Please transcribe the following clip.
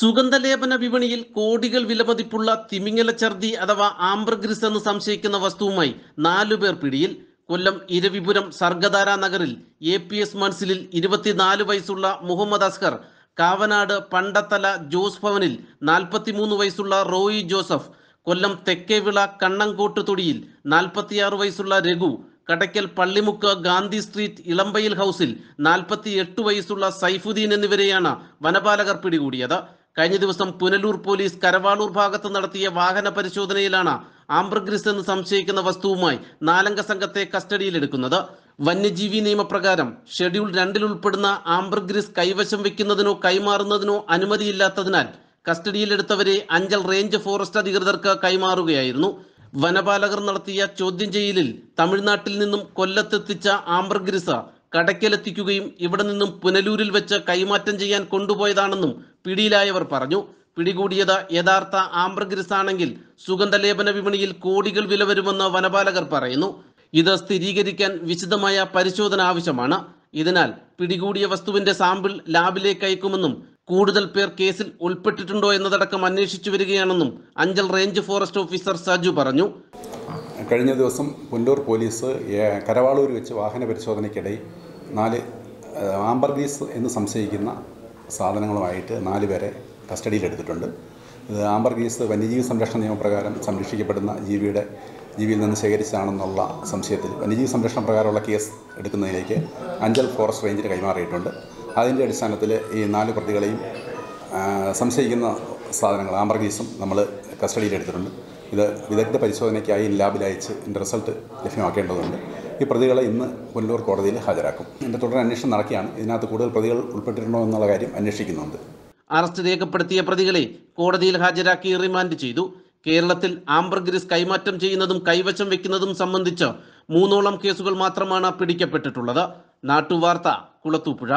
സുഗന്ധലേപന വിപണിയിൽ കോടികൾ വിലപതിപ്പുള്ള തിമിങ്ങല ഛർദി അഥവാ ആംബ്രഗ്രിസ് എന്ന് സംശയിക്കുന്ന വസ്തുവുമായി നാലുപേർ പിടിയിൽ. കൊല്ലം ഇരവിപുരം സർഗധാര നഗറിൽ എ പി എസ് മൺസിലിൽ ഇരുപത്തിനാല് വയസ്സുള്ള മുഹമ്മദ് അസ്കർ കാവനാട് പണ്ടത്തല ജോസ് ഭവനിൽ നാൽപ്പത്തിമൂന്ന് വയസ്സുള്ള റോയി ജോസഫ് കൊല്ലം തെക്കേവിള കണ്ണങ്കോട്ട് തൊടിയിൽ നാൽപ്പത്തിയാറ് വയസ്സുള്ള രഘു കടയ്ക്കൽ പള്ളിമുക്ക് ഗാന്ധി സ്ട്രീറ്റ് ഇളമ്പയിൽ ഹൗസിൽ നാൽപ്പത്തി എട്ട് വയസ്സുള്ള സൈഫുദ്ദീൻ എന്നിവരെയാണ് വനപാലകർ പിടികൂടിയത്. കഴിഞ്ഞ ദിവസം പുനലൂർ പോലീസ് കരവാളൂർ ഭാഗത്ത് നടത്തിയ വാഹന പരിശോധനയിലാണ് ആംബ്രഗ്രിസ് എന്ന് സംശയിക്കുന്ന വസ്തുവുമായി നാലംഗ സംഘത്തെ കസ്റ്റഡിയിലെടുക്കുന്നത്. വന്യജീവി നിയമപ്രകാരം ഷെഡ്യൂൾ രണ്ടിൽ ഉൾപ്പെടുന്ന ആംബ്രഗ്രിസ് കൈവശം വെക്കുന്നതിനോ കൈമാറുന്നതിനോ അനുമതിയില്ലാത്തതിനാൽ കസ്റ്റഡിയിലെടുത്തവരെ അഞ്ചൽ റേഞ്ച് ഫോറസ്റ്റ് അധികൃതർക്ക് കൈമാറുകയായിരുന്നു. വനപാലകർ നടത്തിയ ചോദ്യം ചെയ്യലിൽ തമിഴ്നാട്ടിൽ നിന്നും കൊല്ലത്തെത്തിച്ച ആംബർഗ്രിസ കടയ്ക്കലെത്തിക്കുകയും ഇവിടെ നിന്നും പുനലൂരിൽ വെച്ച് കൈമാറ്റം ചെയ്യാൻ കൊണ്ടുപോയതാണെന്നും പിടിയിലായവർ പറഞ്ഞു. പിടികൂടിയത് യഥാർത്ഥ ആംബ്രഗ്രിസ് ആണെങ്കിൽ സുഗന്ധലേപന വിപണിയിൽ കോടികൾ വില വരുമെന്ന് വനപാലകർ പറയുന്നു. ഇത് സ്ഥിരീകരിക്കാൻ വിശദമായ പരിശോധന ആവശ്യമാണ്. ഇതിനാൽ പിടികൂടിയ വസ്തുവിന്റെ സാമ്പിൾ ലാബിലേക്ക് അയക്കുമെന്നും കൂടുതൽ പേർ കേസിൽ ഉൾപ്പെട്ടിട്ടുണ്ടോ എന്നതടക്കം അന്വേഷിച്ചു വരികയാണെന്നും Anchal range forest officer Saju പറഞ്ഞു. കഴിഞ്ഞ ദിവസം പുല്ലൂർ പോലീസ് കരവാളൂർ വെച്ച് വാഹന പരിശോധനയ്ക്കിടയിൽ നാല് ആംബർഗീസ് ആംബർഗ്രീസ് എന്ന് സംശയിക്കുന്ന സാധനങ്ങളുമായിട്ട് നാല് പേരെ കസ്റ്റഡിയിലെടുത്തിട്ടുണ്ട്. ഇത് ആംബർഗ്രീസ് വന്യജീവി സംരക്ഷണ നിയമപ്രകാരം സംരക്ഷിക്കപ്പെടുന്ന ജീവിയുടെ ജീവിയിൽ നിന്ന് ശേഖരിച്ചാണെന്നുള്ള സംശയത്തിൽ വന്യജീവി സംരക്ഷണ പ്രകാരമുള്ള കേസ് എടുക്കുന്നതിലേക്ക് അഞ്ചൽ ഫോറസ്റ്റ് റേഞ്ചിന് കൈമാറിയിട്ടുണ്ട്. അതിന്റെ അടിസ്ഥാനത്തിൽ ഈ നാല് പ്രതികളെയും സംശയിക്കുന്ന സാധനങ്ങൾ ആംബർഗീസും നമ്മൾ കസ്റ്റഡിയിലെടുത്തിട്ടുണ്ട്. ഇത് വിദഗ്ധ പരിശോധനയ്ക്കായി ലാബിൽ അയച്ച് റിസൾട്ട് ലഭ്യമാക്കേണ്ടതുണ്ട്. ഈ പ്രതികളെ ഇന്ന് പുനലൂർ കോടതിയിൽ ഹാജരാക്കും. ഇതിന്റെ തുടർ അന്വേഷണം നടക്കുകയാണ്. ഇതിനകത്ത് കൂടുതൽ പ്രതികൾ ഉൾപ്പെട്ടിട്ടുണ്ടോ എന്നുള്ള കാര്യം അന്വേഷിക്കുന്നുണ്ട്. അറസ്റ്റ് രേഖപ്പെടുത്തിയ പ്രതികളെ കോടതിയിൽ ഹാജരാക്കി റിമാൻഡ് ചെയ്തു. കേരളത്തിൽ ആംബർഗ്രിസ് കൈമാറ്റം ചെയ്യുന്നതും കൈവശം വെക്കുന്നതും സംബന്ധിച്ച് മൂന്നോളം കേസുകൾ മാത്രമാണ് പിടിക്കപ്പെട്ടിട്ടുള്ളത്. നാട്ടുവാർത്ത കുളത്തൂപ്പുഴ.